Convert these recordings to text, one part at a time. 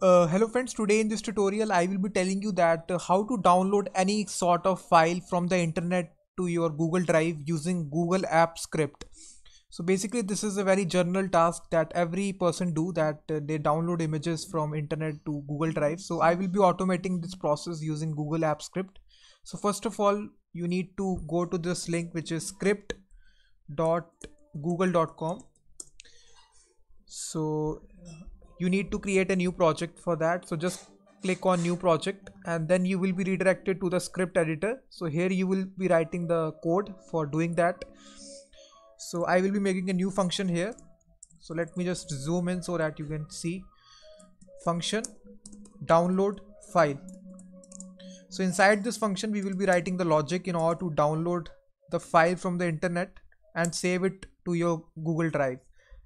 Uh, hello friends, today in this tutorial I will be telling you that uh, how to download any sort of file from the internet to your Google Drive using Google App Script. So basically this is a very general task that every person do that uh, they download images from internet to Google Drive. So I will be automating this process using Google App Script. So first of all you need to go to this link which is script.google.com. So you need to create a new project for that. So just click on new project and then you will be redirected to the script editor. So here you will be writing the code for doing that. So i will be making a new function here. So let me just zoom in so that you can see. Function download file. So inside this function we will be writing the logic in order to download the file from the internet and save it to your google drive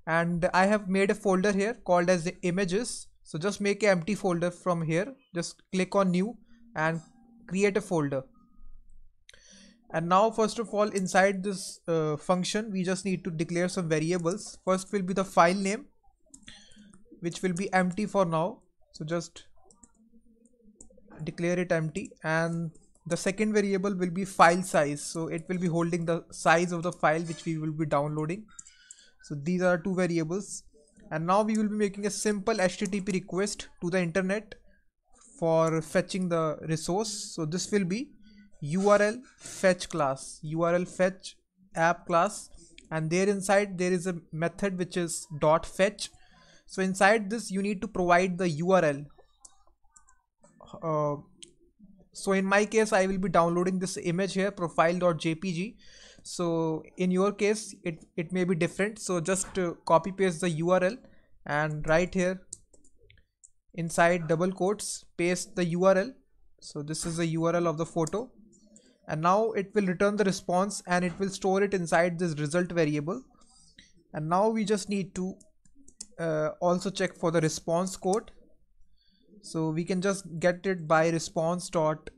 and I have made a folder here called as the images. So just make an empty folder from here. Just click on new and create a folder. And now first of all inside this uh, function we just need to declare some variables. First will be the file name which will be empty for now. So just declare it empty. And the second variable will be file size. So it will be holding the size of the file which we will be downloading so these are two variables. And now we will be making a simple http request to the internet for fetching the resource. So this will be url fetch class url fetch app class. And there inside there is a method which is dot fetch. So inside this you need to provide the url uh, so in my case i will be downloading this image here profile.jpg so in your case it it may be different. So just uh, copy paste the url and right here inside double quotes paste the url so this is the url of the photo. And now it will return the response and it will store it inside this result variable. And now we just need to uh, also check for the response code. So we can just get it by response dot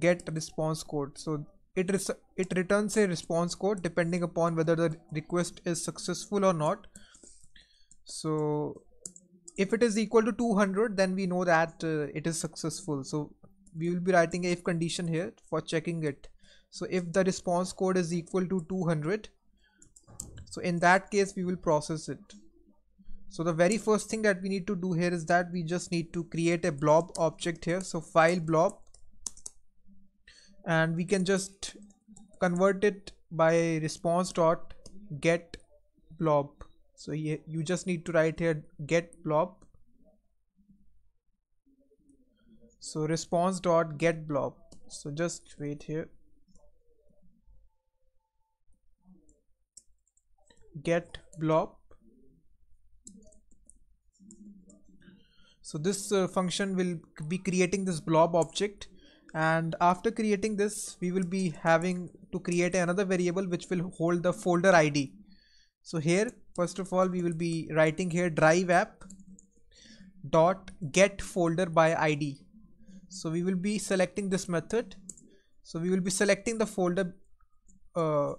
get response code. So it, it returns a response code depending upon whether the request is successful or not. So if it is equal to 200 then we know that uh, it is successful. So we will be writing a if condition here for checking it. So if the response code is equal to 200 so in that case we will process it. So the very first thing that we need to do here is that we just need to create a blob object here. So file blob and we can just convert it by response dot get blob. So you, just need to write here get blob. So response dot get blob. So just wait here. Get blob. So this uh, function will be creating this blob object and after creating this we will be having to create another variable which will hold the folder id so here first of all we will be writing here drive app dot get folder by id so we will be selecting this method. So we will be selecting the folder uh,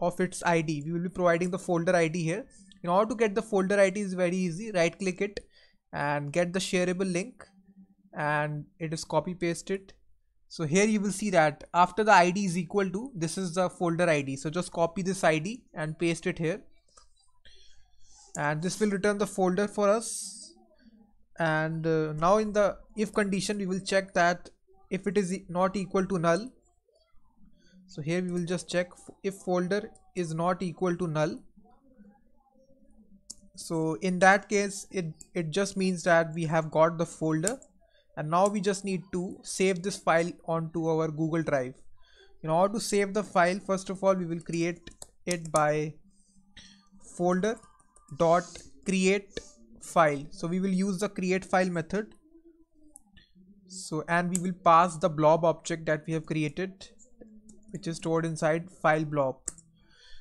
of its id we will be providing the folder id here. In order to get the folder id is very easy. Right click it and get the shareable link and it is copy pasted so here you will see that after the id is equal to this is the folder id so just copy this id and paste it here. And this will return the folder for us. And uh, now in the if condition we will check that if it is not equal to null. So here we will just check if folder is not equal to null. So in that case it it just means that we have got the folder and now we just need to save this file onto our Google Drive. In order to save the file first of all we will create it by folder dot create file. So we will use the create file method. So and we will pass the blob object that we have created which is stored inside file blob.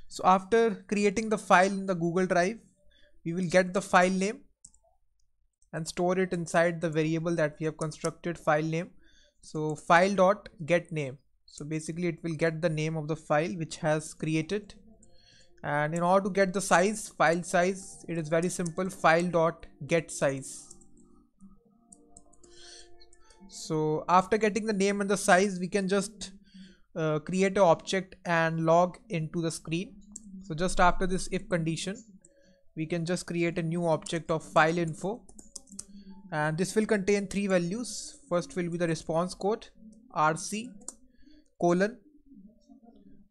So after creating the file in the google drive we will get the file name and store it inside the variable that we have constructed file name. So file dot get name. So basically it will get the name of the file which has created. And in order to get the size file size it is very simple file dot get size. So after getting the name and the size we can just uh, create an object and log into the screen. So just after this if condition we can just create a new object of file info and this will contain three values. First will be the response code rc colon.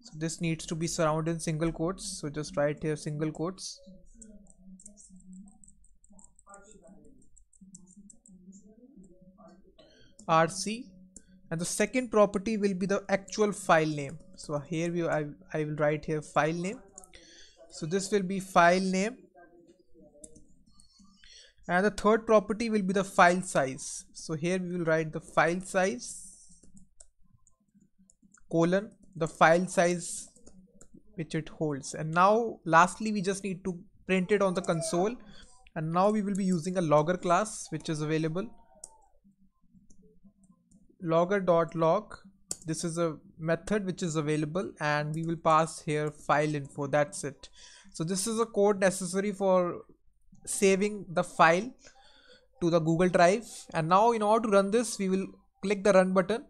So this needs to be surrounded in single quotes. So just write here single quotes. Rc and the second property will be the actual file name. So here we I, I will write here file name. So this will be file name and the third property will be the file size. So here we will write the file size colon the file size which it holds. And now lastly we just need to print it on the console. And now we will be using a logger class which is available. Logger.log this is a method which is available and we will pass here file info. That's it. So this is a code necessary for saving the file to the google drive. And now in order to run this we will click the run button.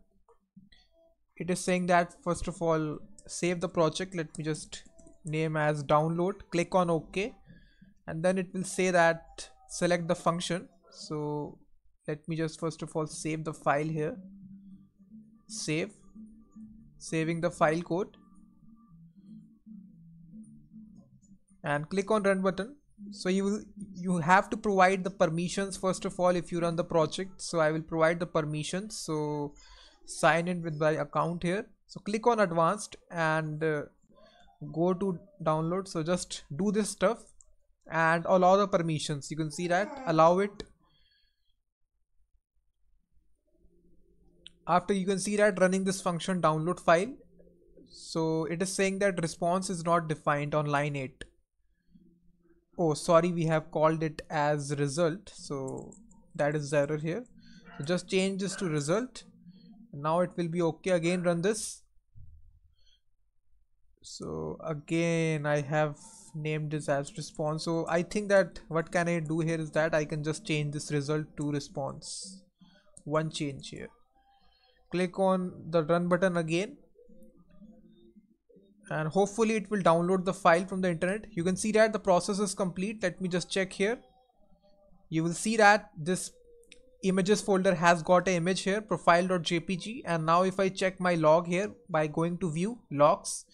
It is saying that first of all save the project. Let me just name as download. Click on ok. And then it will say that select the function. So let me just first of all save the file here. Save. Saving the file code. And click on run button. So you will you have to provide the permissions first of all if you run the project. So i will provide the permissions. So sign in with my account here. So click on advanced and uh, go to download. So just do this stuff and allow the permissions. You can see that. Allow it. After you can see that running this function download file. So it is saying that response is not defined on line 8 oh sorry we have called it as result. So that is the error here. So just change this to result. Now it will be okay again run this. So again I have named this as response. So I think that what can I do here is that I can just change this result to response. One change here. Click on the run button again and hopefully it will download the file from the internet. You can see that the process is complete. Let me just check here. You will see that this images folder has got an image here profile.jpg and now if I check my log here by going to view logs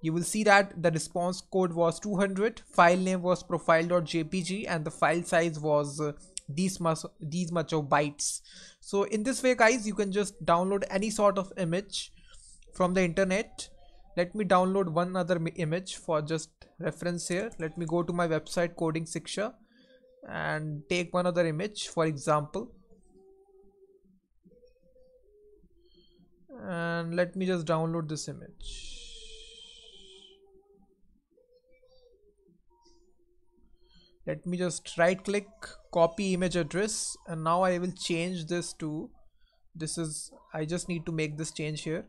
you will see that the response code was 200 file name was profile.jpg and the file size was uh, these much these much of bytes. So in this way guys you can just download any sort of image from the internet let me download one other image for just reference here. Let me go to my website coding shiksha and take one other image for example. And let me just download this image. Let me just right click copy image address and now I will change this to this is I just need to make this change here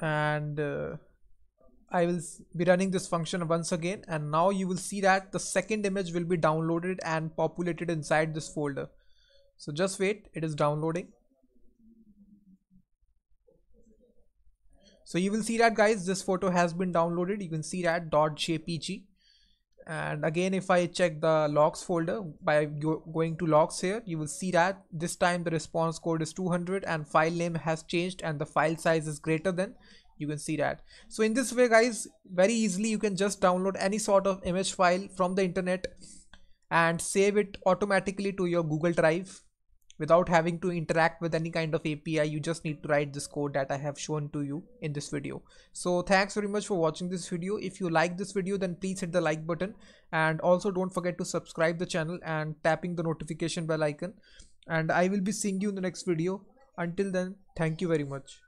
and uh, I will be running this function once again. And now you will see that the second image will be downloaded and populated inside this folder. So just wait. It is downloading. So you will see that guys this photo has been downloaded. You can see that .jpg and again if I check the logs folder by going to logs here you will see that this time the response code is 200 and file name has changed and the file size is greater than you can see that. So in this way guys very easily you can just download any sort of image file from the internet and save it automatically to your Google Drive without having to interact with any kind of API you just need to write this code that I have shown to you in this video. So thanks very much for watching this video. If you like this video then please hit the like button. And also don't forget to subscribe the channel and tapping the notification bell icon. And I will be seeing you in the next video. Until then thank you very much